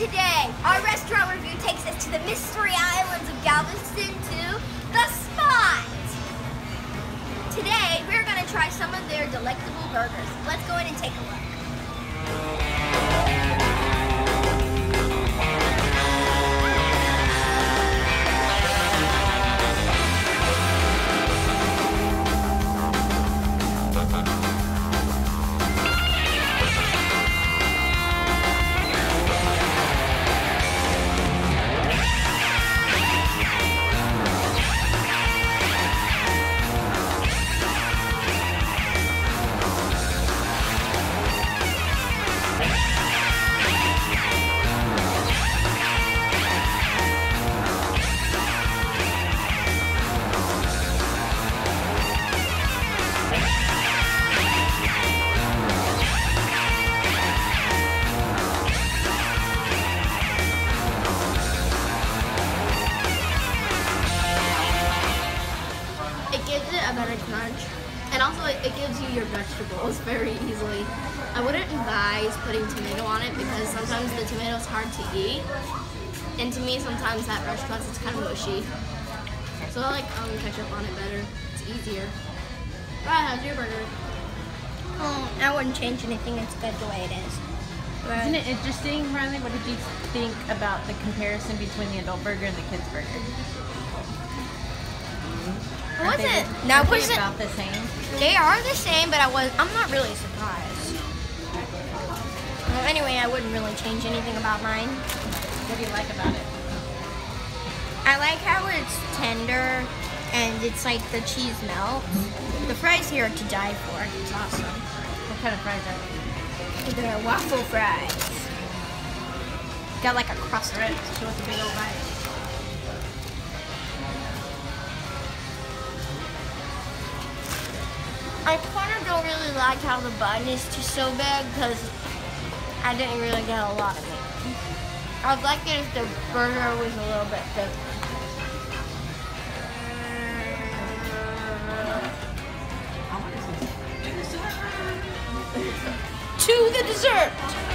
today, our restaurant review takes us to the Mystery Islands of Galveston to The Spot. Today, we're gonna try some of their delectable burgers. Let's go in and take a look. Better crunch, and also it, it gives you your vegetables very easily. I wouldn't advise putting tomato on it because sometimes the tomato is hard to eat, and to me sometimes at restaurants it's kind of mushy. So I like um, ketchup on it better. It's easier. Right, how's your burger? Um, I wouldn't change anything. It's good the way it is. Isn't it interesting, Riley? What did you think about the comparison between the adult burger and the kids burger? They- wasn't. No, it wasn't. about the same. They are the same, but I was. I'm not really surprised. Well, anyway, I wouldn't really change anything about mine. What do you like about it? I like how it's tender and it's like the cheese melts. The fries here are to die for. It's awesome. What kind of fries are they? They're waffle fries. Got like a crust. Right, show us a big old bite. I kind of don't really like how the bun is just so big because I didn't really get a lot of it. I'd like it if the burger was a little bit thicker. To the dessert.